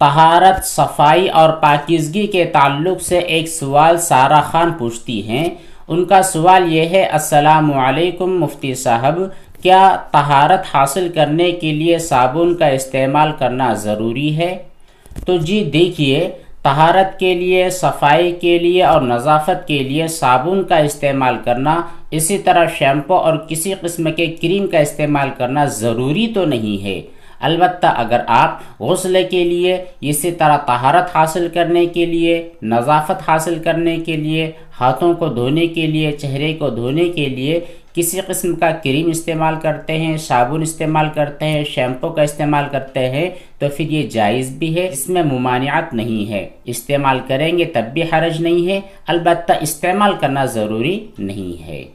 तहारत, सफ़ाई और पाकिजगी के ताल्लुक से एक सवाल सारा खान पूछती हैं। उनका सवाल यह है असलकुम मुफ्ती साहब, क्या तहारत हासिल करने के लिए साबुन का इस्तेमाल करना ज़रूरी है? तो जी देखिए, तहारत के लिए, सफ़ाई के लिए और नज़ाफ़त के लिए साबुन का इस्तेमाल करना, इसी तरह शैम्पू और किसी किस्म के क्रीम का इस्तेमाल करना ज़रूरी तो नहीं है। अलबत् अगर आप गसल के लिए, इसी तरह तहारत हासिल करने के लिए, नज़ाफ़त हासिल करने के लिए, हाथों को धोने के लिए, चेहरे को धोने के लिए किसी किस्म का क्रीम इस्तेमाल करते हैं, साबुन इस्तेमाल करते हैं, शैम्पू का इस्तेमाल करते हैं तो फिर ये जायज़ भी है, इसमें ममानियात नहीं है। इस्तेमाल करेंगे तब भी हरज नहीं है अलबत् इस्तेमाल करना ज़रूरी नहीं है।